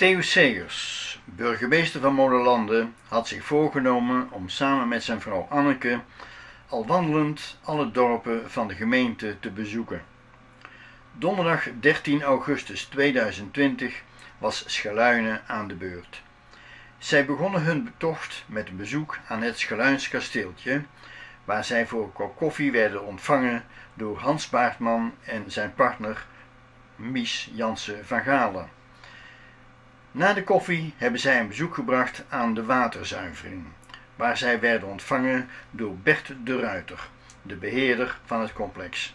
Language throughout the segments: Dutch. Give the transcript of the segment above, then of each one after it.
Theo Segers, burgemeester van Molenlande, had zich voorgenomen om samen met zijn vrouw Anneke al wandelend alle dorpen van de gemeente te bezoeken. Donderdag 13 augustus 2020 was Schaluinen aan de beurt. Zij begonnen hun tocht met een bezoek aan het Schaluins kasteeltje, waar zij voor kop koffie werden ontvangen door Hans Baartman en zijn partner Mies Jansen van Galen. Na de koffie hebben zij een bezoek gebracht aan de waterzuivering, waar zij werden ontvangen door Bert de Ruiter, de beheerder van het complex.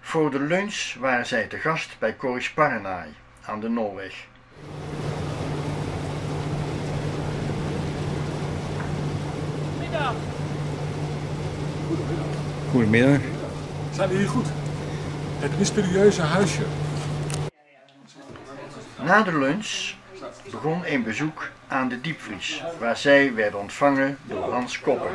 Voor de lunch waren zij te gast bij Corrie Sparrenaai aan de Nolweg. Middag. Goedemiddag. Zijn we hier goed? Het mysterieuze huisje. Na de lunch begon een bezoek aan de diepvries, waar zij werden ontvangen door Hans Kopper.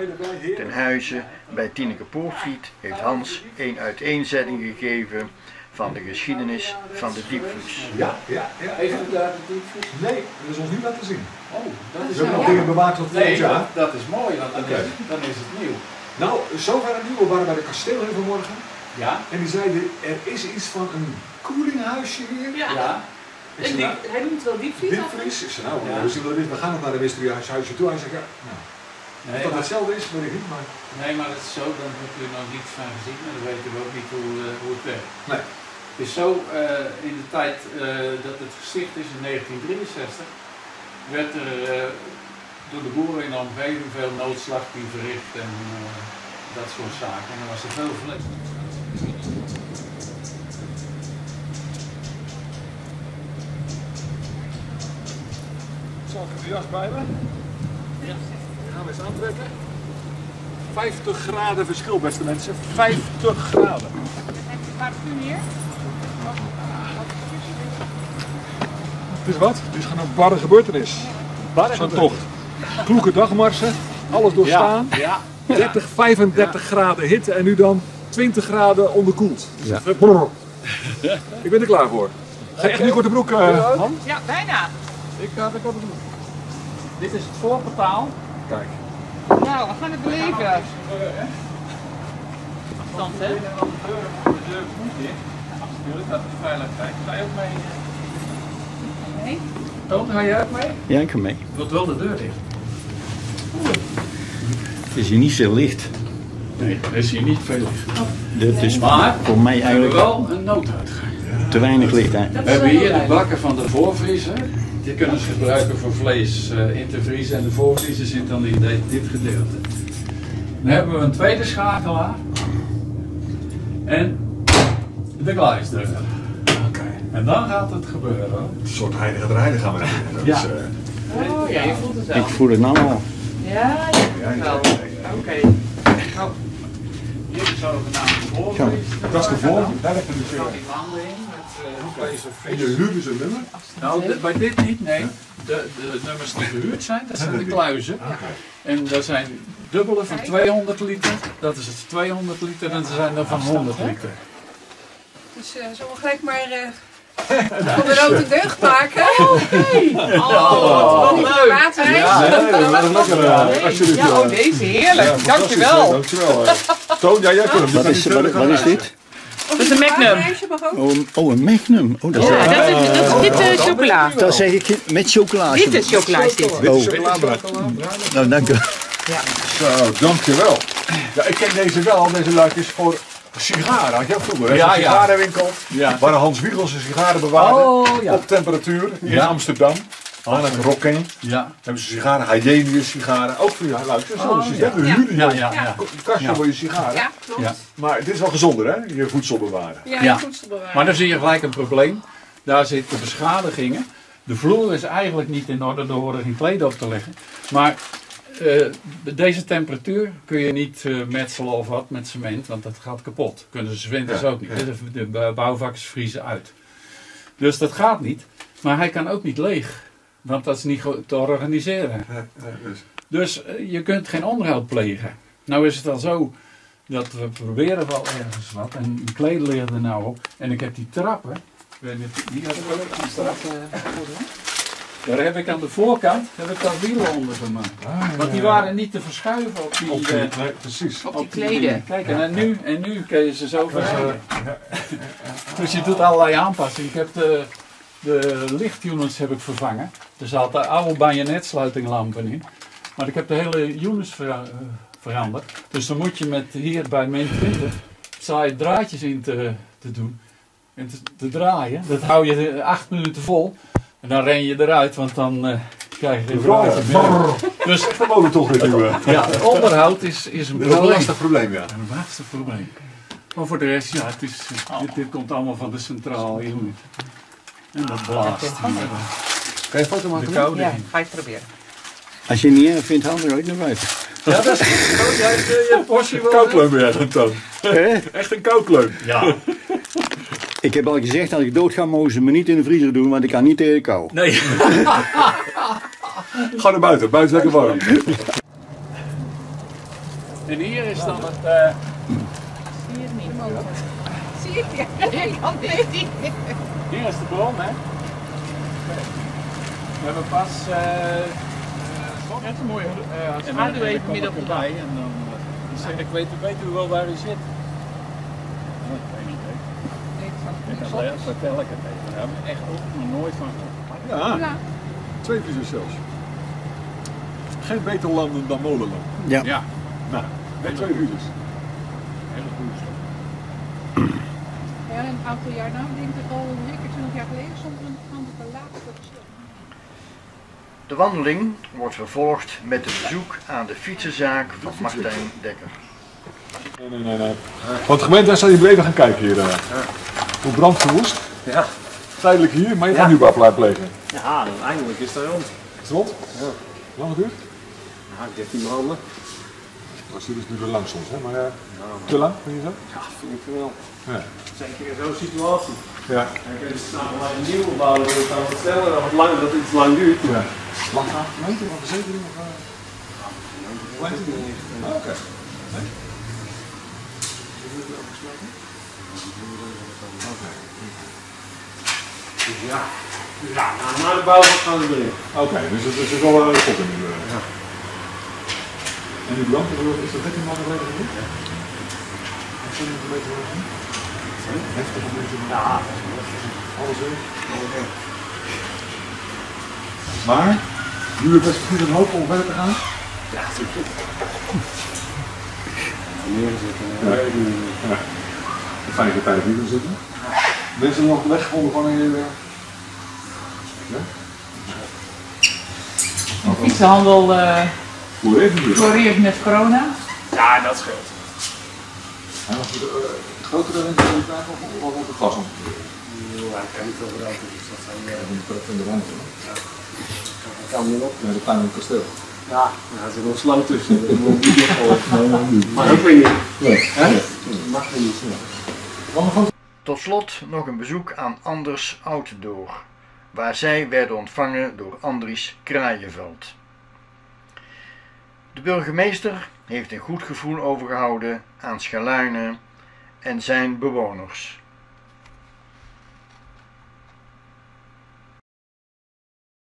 Ten huize bij Tineke Poortvliet heeft Hans een uiteenzetting gegeven van de geschiedenis van de diepvries. Ja, ja, ja. Heeft u daar de diepvries? Nee, dat is ons niet laten zien. Oh, dat We is hebben nog dingen bewaard tot volgend Nee, jaar. dat, dat is mooi, want dan, Oké. is, dan is het nieuw. Nou, zover het nieuw. We waren bij de kasteelheer vanmorgen. Ja? En die zeiden, er is iets van een koelinghuisje hier. Ja. Ja? Zei, die, nou, hij noemt het wel diepvries. Diepvries? Ik zei, nou, Ja. we, zullen dit- we gaan nog naar de mysterieuze huisje toe. Hij zei, ja, nou, Nee, dat maar, hetzelfde is, weet ik niet, maar... nee, maar het is zo, dan heb je er nog niets van gezien en dan weten we ook niet hoe, eh, hoe het werkt. Nee. Het is zo, eh, in de tijd eh, dat het gesticht is in 1963, werd er eh, door de boeren in de omgeving veel noodslachting verricht en eh, dat soort zaken. En dan was er veel vlees. Zal ik de jas bij me? Ja. Gaan we eens aantrekken. 50 graden verschil, beste mensen. 50 graden. Parfum hier? Het is wat? Het is gewoon een barre gebeurtenis. Zo'n tocht. Kloeke dagmarsen, alles doorstaan. Ja, 30, 35 graden hitte en nu dan 20 graden onderkoeld. Ja. Ik ben er klaar voor. Ga je echt nu korte broek, eh Han? Ja, bijna. Ik ga de korte broek. dit is het voorportaal. Kijk. Nou, we gaan het beleven. Afstand, hè? De deur is niet dicht. Natuurlijk, dat is veiligheid. Ga je ook mee? Nee. Toon, ga jij ook mee? Ja, ik kan mee. Wil wel de deur dicht. Het is hier niet veel licht. Nee, er is hier niet veel licht. Dit is Maar voor mij we hebben eigenlijk wel een nooduitgang. te weinig licht. Hè? We hebben hier de bakken van de voorvriezer. Die kunnen ze gebruiken voor vlees eh, in te vriezen. En de voorvriezer zit dan in dit, dit gedeelte. Dan hebben we een tweede schakelaar. En de glijsdeur. Oké. En dan gaat het gebeuren. hoor. Een soort heilige rijden gaan we naar binnen. Dat Ja. is, eh, Oh ja, je voelt het wel. Ik voel het nou al. Ja, ja. ja, ja, Wel. Oké. Hier is zogenaamde voorvriezer. Dat is de voor. Daar ligt er dus in eh, vis. je huur dus een nummer. Nou, de- bij dit niet, nee. De, de nummers die gehuurd zijn, dat zijn de kluizen. En dat zijn dubbele van 200 liter. Dat is het 200 liter en er zijn er van 100 liter. Dus eh zullen we gelijk maar eh van de rode deugd maken? Oh, wat leuk. Water. Ja. Nee, dat was een lekkere. eh. Ja, oh eh. deze heerlijk. Ja, fantastisch, Dankjewel. eh, Dankjewel. Toon, ja, jij kunt hem. Wat is, wat, wat is dit? Dat is een Magnum. Oh, een- oh, een Magnum. Oh, dat is, Ja, dat is, dat is dit eh, chocola. dat zeg ik met chocola. Dit is chocola is dit. Oh. Nou, dank u. Zo, dankjewel. Ja, ik ken deze wel, deze luikjes voor sigaren. Had je ook vroeger? Ja, ja. sigarenwinkel. Ja. Waar Hans Wiegel zijn sigaren bewaarde. Oh, ja. Op temperatuur in Ja. Amsterdam. Aan het Rockeng. Ja, Hebben ze sigaren, Hygienius sigaren. Ook voor je luikjes. Oh, dus ja. we huren ja, je ja. ja. een kastje voor je sigaren. Ja, klopt. Ja. Maar dit is wel gezonder, hè? Je voedsel bewaren. Ja, je voedsel bewaren. Maar dan zie je gelijk een probleem. Daar zitten beschadigingen. De vloer is eigenlijk niet in orde, er horen geen kleden op te leggen. Maar eh, deze temperatuur kun je niet eh, metselen of wat met cement, want dat gaat kapot. Kunnen ze winters Ja, ook niet. de bouwvakkers vriezen uit. Dus dat gaat niet. Maar hij kan ook niet leeg. Want dat is niet te organiseren. dus. Dus eh, je kunt geen onderhoud plegen. Nou is het al zo dat we proberen wel ergens wat. En de kleden liggen er nou op. En ik heb die trappen. Ik weet niet, die had ik ook aan trap. Daar heb ik aan de voorkant heb ik daar wielen onder gemaakt. Want die waren niet te verschuiven op die, Op eh, die- nee, precies. Op die op die kleden. Kijk, en nu, en nu kun je ze zo verrijden. Dus je doet allerlei aanpassingen. Ik heb de, de lichtunits heb ik vervangen. Er zaten oude bajonetsluitinglampen in. Maar ik heb de hele units vera- eh, veranderd. Dus dan moet je met hier bij min 20 saaie draadjes in te, te doen. En te, te draaien. Dat hou je acht minuten vol. En dan ren je eruit, want dan eh, krijg je geen draadjes meer. Dus Vermogen toch weer ja, het onderhoud is, is een is een probleem. lastig probleem, ja. Een laatste probleem. Maar voor de rest, ja, het is, eh, dit, dit komt allemaal van de centrale unit. En dat blaast. Kan je een foto maken? De koude Ja, ga ik proberen. Als je niet erg vindt, haal er ook naar buiten. Ja, dat is eh, je portie wel. Koudleum ben jij dan, Toon. Hè? Echt een koudleum. Ja. Ik heb al gezegd, als ik dood ga, mogen ze me niet in de vriezer doen, want ik kan niet tegen de kou. Nee. Ga naar buiten, buiten is lekker warm. En hier is dan het. eh, Zie je het niet? Zie je het? Ik kan het niet. Hier is de bron, hè? We hebben pas. eh Dat is mooi. eh, als En schaduw dan- dan even kom midden ik op de bij. En dan. eh, ik zeg, ik weet, weet u wel waar u zit? Kan wel vertel ik het even. Daar hebben we echt ook nog nooit van gehoord. Ja, twee vriezers zelfs. Geen beter landen dan molenland. Ja. Ja, Nou, met twee vriezers. hele goede een aantal jaar nou, ik denk ik al zeker 20 jaar geleden, stond er een de laatste. De wandeling wordt vervolgd met een bezoek aan de fietsenzaak van Martijn Dekker. Nee, nee, nee. nee. Want de gemeente zou je even gaan kijken hier. eh. Hoe brandverwoest. Ja. Tijdelijk hier, maar je Ja. gaat nu blijven plegen. Ja, dan eindelijk is het rond. Is het rond? Ja. Lang geduurd? Nou, 13 maanden. Dat is dus nu weer lang soms, hè? Maar eh, te lang, vind je zo? Ja, vind ik wel. Ja. Zeker in zo'n situatie. Ja. Kijk, als je nou maar een nieuwe bouwen dan wat sneller dan wat lang, dat iets lang duurt. ja. Lang aan gemeente van verzekering of... eh? Gemeente? Ah, Oké. Nee? Dus ja, ja nou, na de bouw gaan we erin. Oké, dus het is wel een kop in nu. eh. En die brand, is dat 13 maanden geleden gebeurd? Ja. Heeft dat een beetje gezien? Heftig een beetje. Ja, Alles weer. Maar, nu je best goed een hoop om verder te gaan. ja, natuurlijk. Ja. Ja. Een fijne tijd hier te zitten. Mensen nog de weg gevonden van een... eh, Ja? De fietsenhandel eh Hoe even hier? floreert met corona. Ja, dat scheelt. De uh, grotere in de kaart of op het gas? Ja, ik kan niet veel groter, dus dat zijn eh, In de ruimte. dat kan niet op. Ja, de tuin in het kasteel. Ja, er zit nog slang tussen. Dat moet niet opgooien. Maar ook weer niet. Nee. Hè? Dat mag weer niet. Tot slot nog een bezoek aan Anders Outdoor, waar zij werden ontvangen door Andries Kraaienveld. De burgemeester heeft een goed gevoel overgehouden aan Schaluinen en zijn bewoners.